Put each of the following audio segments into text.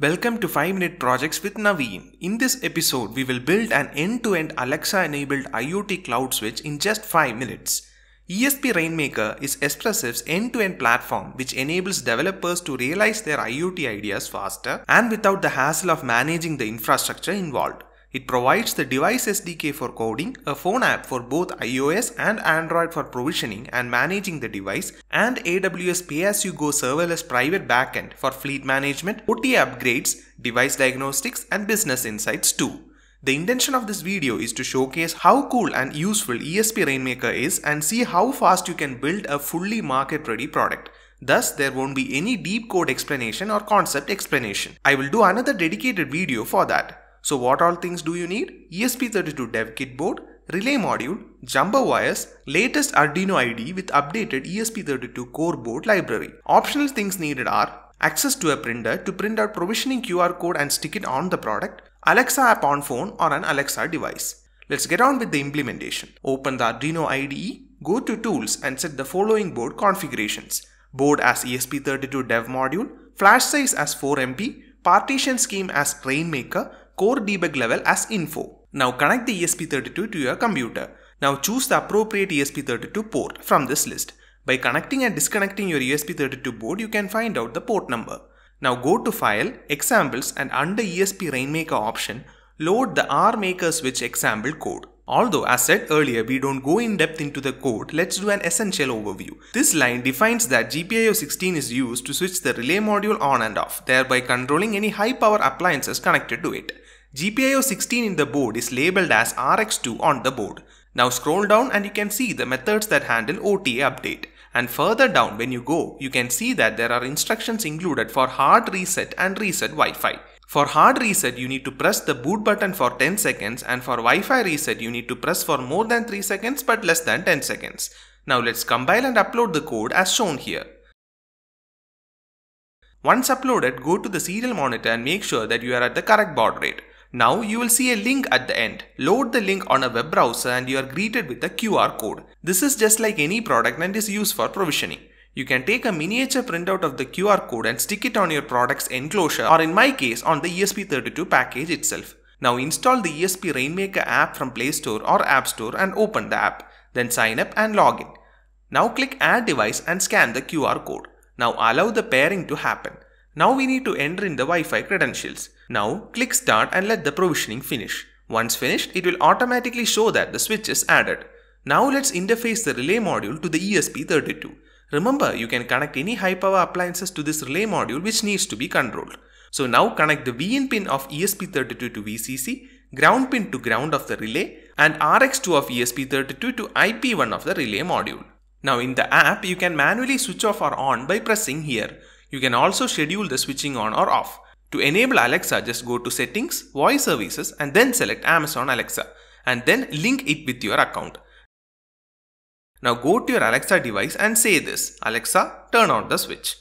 Welcome to 5 Minute Projects with Naveen. In this episode, we will build an end-to-end Alexa-enabled IoT cloud switch in just 5 minutes. ESP Rainmaker is Espressif's end-to-end platform which enables developers to realize their IoT ideas faster and without the hassle of managing the infrastructure involved. It provides the device SDK for coding, a phone app for both iOS and Android for provisioning and managing the device, and AWS pay-as-you-go serverless private backend for fleet management, OTA upgrades, device diagnostics, and business insights too. The intention of this video is to showcase how cool and useful ESP Rainmaker is and see how fast you can build a fully market-ready product. Thus, there won't be any deep code explanation or concept explanation. I will do another dedicated video for that. So what all things do you need? ESP32 dev kit board, relay module, jumper wires, latest Arduino IDE with updated ESP32 core board library. Optional things needed are access to a printer to print out provisioning QR code and stick it on the product, Alexa app on phone or an Alexa device. Let's get on with the implementation. Open the Arduino IDE, go to tools and set the following board configurations. Board as ESP32 dev module, flash size as 4MB, partition scheme as Rainmaker, core debug level as info. Now connect the ESP32 to your computer. Now choose the appropriate ESP32 port from this list. By connecting and disconnecting your ESP32 board, you can find out the port number. Now go to File, Examples and under ESP Rainmaker option, load the RMaker switch example code. Although as said earlier we don't go in depth into the code, let's do an essential overview. This line defines that GPIO 16 is used to switch the relay module on and off, thereby controlling any high power appliances connected to it. GPIO 16 in the board is labeled as RX2 on the board. Now scroll down and you can see the methods that handle OTA update. And further down when you go, you can see that there are instructions included for hard reset and reset Wi-Fi. For hard reset, you need to press the boot button for 10 seconds and for Wi-Fi reset, you need to press for more than 3 seconds but less than 10 seconds. Now let's compile and upload the code as shown here. Once uploaded, go to the serial monitor and make sure that you are at the correct baud rate. Now you will see a link at the end. Load the link on a web browser and you are greeted with a QR code. This is just like any product and is used for provisioning. You can take a miniature printout of the QR code and stick it on your product's enclosure or in my case on the ESP32 package itself. Now install the ESP Rainmaker app from Play Store or App Store and open the app. Then sign up and log in. Now click add device and scan the QR code. Now allow the pairing to happen. Now we need to enter in the Wi-Fi credentials. Now click start and let the provisioning finish. Once finished, it will automatically show that the switch is added. Now let's interface the relay module to the ESP32. Remember, you can connect any high power appliances to this relay module which needs to be controlled. So now connect the VIN pin of ESP32 to VCC, ground pin to ground of the relay and RX2 of ESP32 to IN1 of the relay module. Now in the app, you can manually switch off or on by pressing here. You can also schedule the switching on or off. To enable Alexa, just go to settings, voice services and then select Amazon Alexa and then link it with your account. Now go to your Alexa device and say this, Alexa turn on the switch.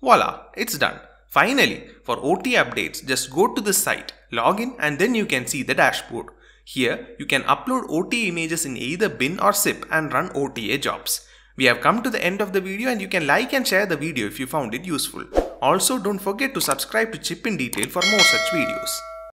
Voila, it's done. Finally, for OTA updates, just go to the site, log in and then you can see the dashboard. Here, you can upload OTA images in either bin or zip and run OTA jobs. We have come to the end of the video and you can like and share the video if you found it useful. Also don't forget to subscribe to Chip in Detail for more such videos.